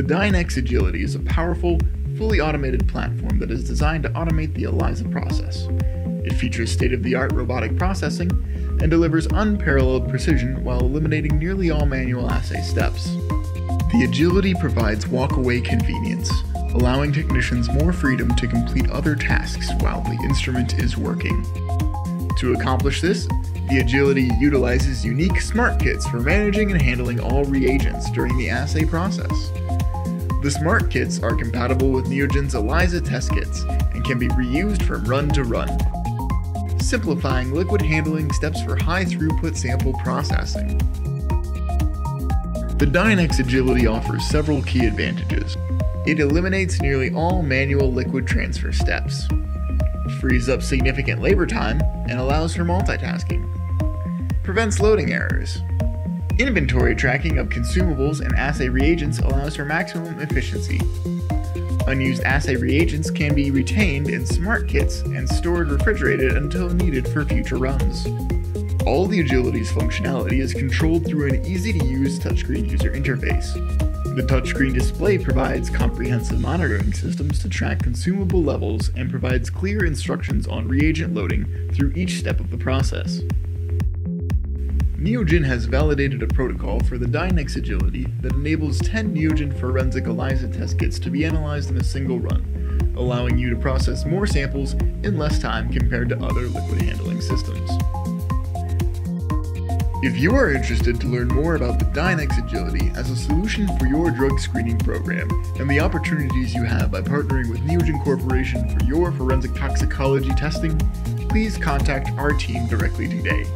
The Dynex Agility is a powerful, fully automated platform that is designed to automate the ELISA process. It features state of the art robotic processing and delivers unparalleled precision while eliminating nearly all manual assay steps. The Agility provides walk-away convenience, allowing technicians more freedom to complete other tasks while the instrument is working. To accomplish this, the Agility utilizes unique smart kits for managing and handling all reagents during the assay process. The smart kits are compatible with Neogen's ELISA test kits and can be reused from run to run, simplifying liquid handling steps for high throughput sample processing. The Dynex Agility offers several key advantages. It eliminates nearly all manual liquid transfer steps, frees up significant labor time, and allows for multitasking, prevents loading errors. Inventory tracking of consumables and assay reagents allows for maximum efficiency. Unused assay reagents can be retained in smart kits and stored refrigerated until needed for future runs. All the Agility's functionality is controlled through an easy-to-use touchscreen user interface. The touchscreen display provides comprehensive monitoring systems to track consumable levels and provides clear instructions on reagent loading through each step of the process. Neogen has validated a protocol for the Dynex Agility that enables 10 Neogen forensic ELISA test kits to be analyzed in a single run, allowing you to process more samples in less time compared to other liquid handling systems. If you are interested to learn more about the Dynex Agility as a solution for your drug screening program and the opportunities you have by partnering with Neogen Corporation for your forensic toxicology testing, please contact our team directly today.